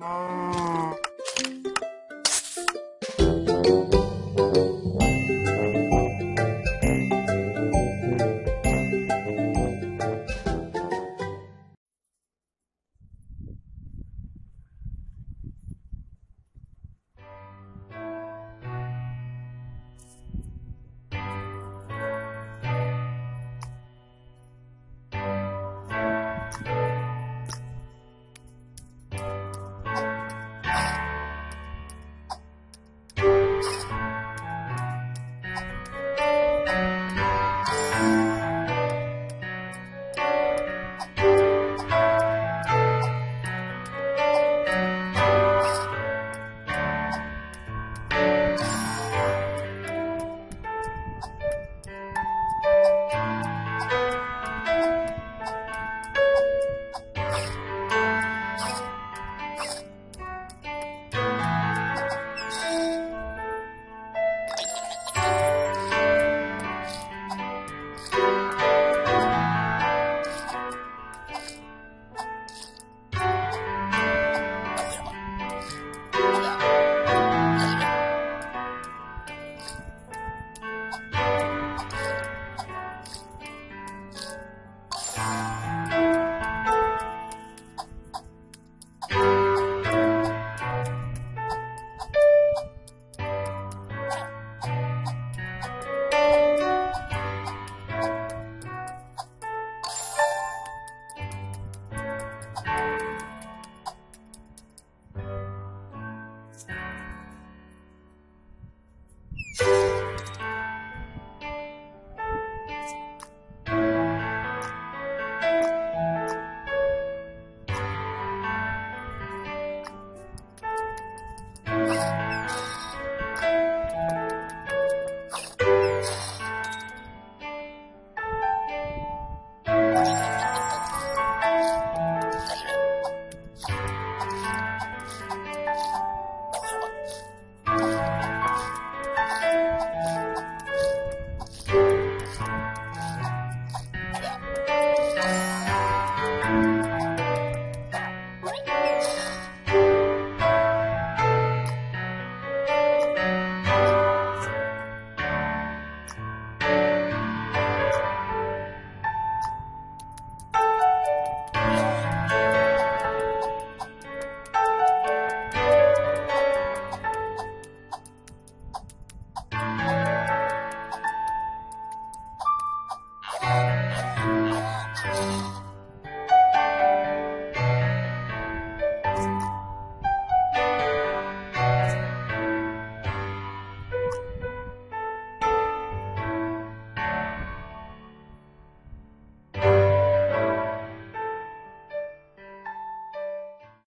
Bye. Bye.